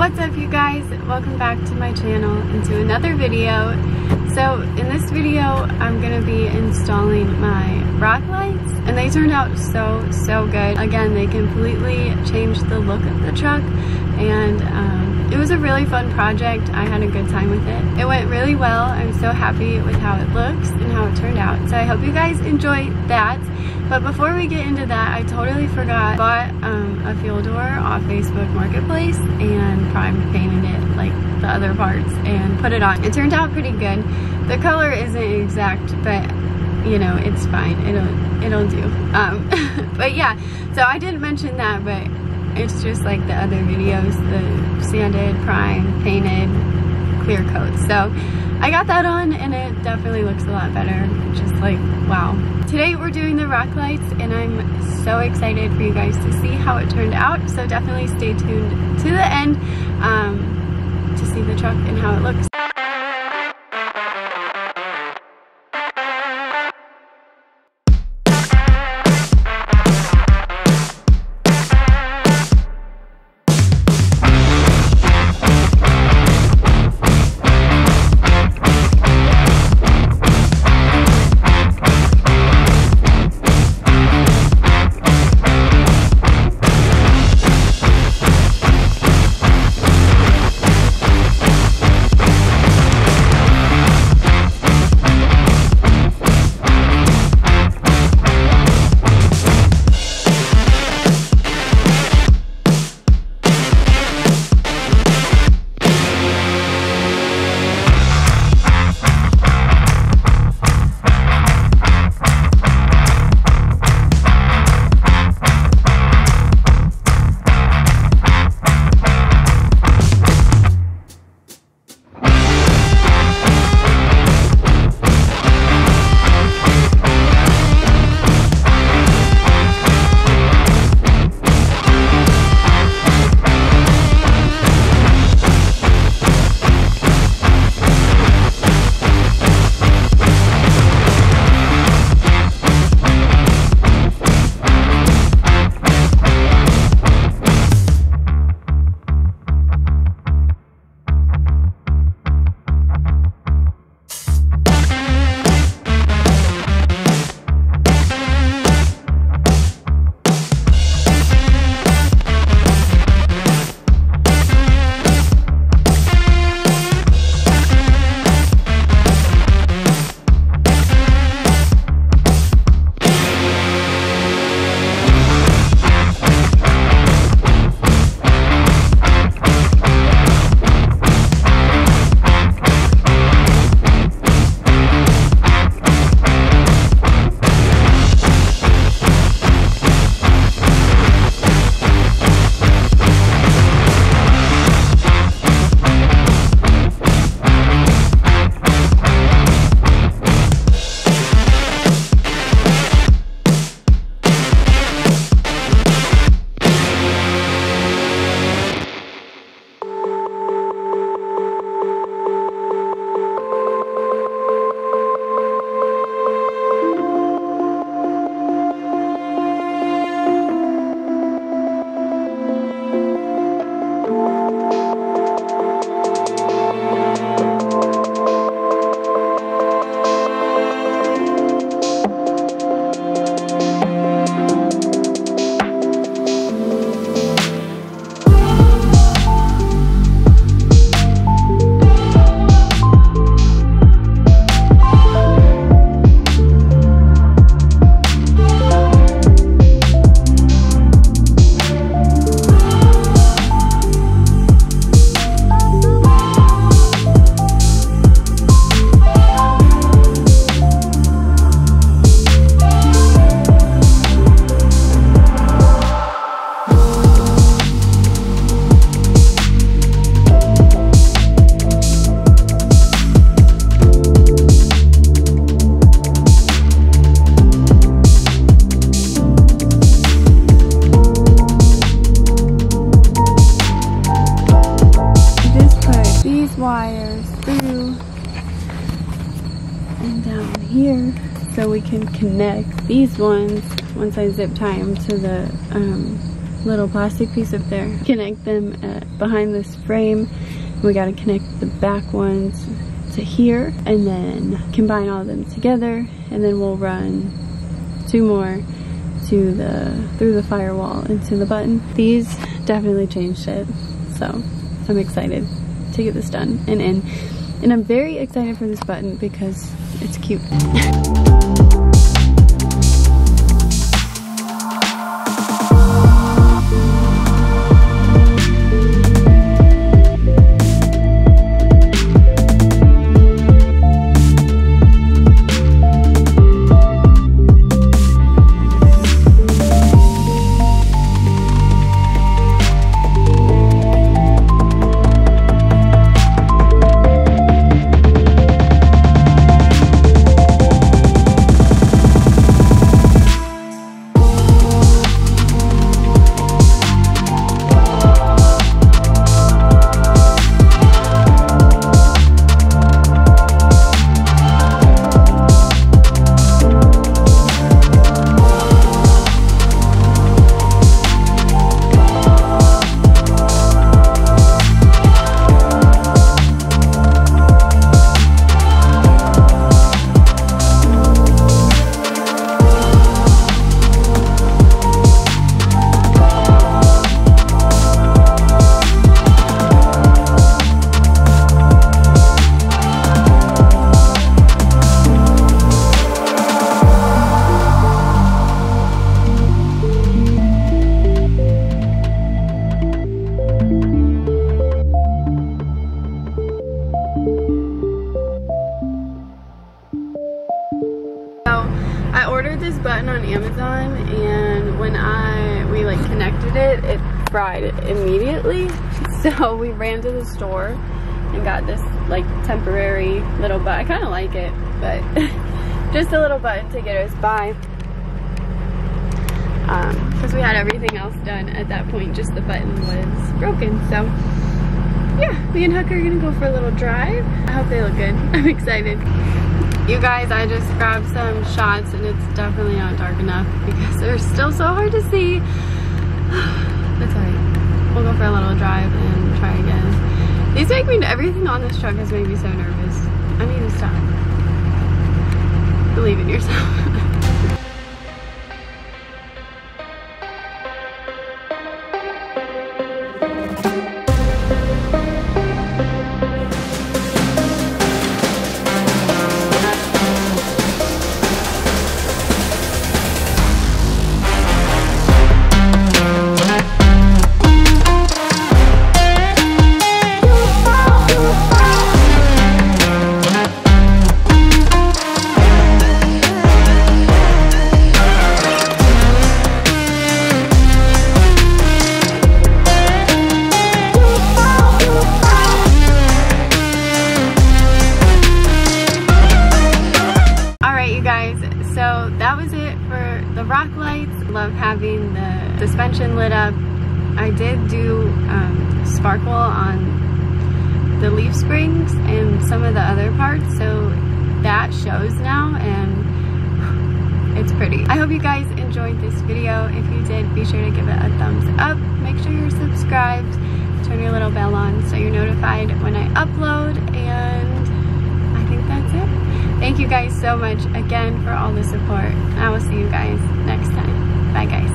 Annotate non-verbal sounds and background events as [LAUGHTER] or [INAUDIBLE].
What's up you guys? Welcome back to my channel and to another video. So in this video I'm going to be installing my rock lights and they turned out so so good. Again they completely changed the look of the truck and um, it was a really fun project. I had a good time with it. It went really well. I'm so happy with how it looks and how it turned out. So I hope you guys enjoy that. But before we get into that, I totally forgot. I bought um, a fuel door off Facebook Marketplace and prime painted it like the other parts and put it on. It turned out pretty good. The color isn't exact, but you know, it's fine. It'll it'll do. Um, [LAUGHS] but yeah, so I didn't mention that, but it's just like the other videos, the sanded, prime, painted, clear coat. So I got that on and it definitely looks a lot better. Just like, wow. Today we're doing the rock lights and I'm so excited for you guys to see how it turned out. So definitely stay tuned to the end um, to see the truck and how it looks. Can connect these ones once I zip tie them to the um, little plastic piece up there. Connect them uh, behind this frame. We gotta connect the back ones to here and then combine all of them together and then we'll run two more to the through the firewall into the button. These definitely changed it so I'm excited to get this done and in and I'm very excited for this button because it's cute. [LAUGHS] fried immediately. So we ran to the store and got this like temporary little button. I kind of like it, but just a little button to get us by. Because um, we had everything else done at that point, just the button was broken. So yeah, me and Huck are gonna go for a little drive. I hope they look good. I'm excited. You guys, I just grabbed some shots and it's definitely not dark enough because they're still so hard to see. It's alright. We'll go for a little drive and try again. These make me, everything on this truck has made me so nervous. I need to stop. Believe in yourself. [LAUGHS] having the suspension lit up. I did do um, sparkle on the leaf springs and some of the other parts, so that shows now and it's pretty. I hope you guys enjoyed this video. If you did, be sure to give it a thumbs up. Make sure you're subscribed. Turn your little bell on so you're notified when I upload and that's it. Thank you guys so much again for all the support. I will see you guys next time. Bye guys.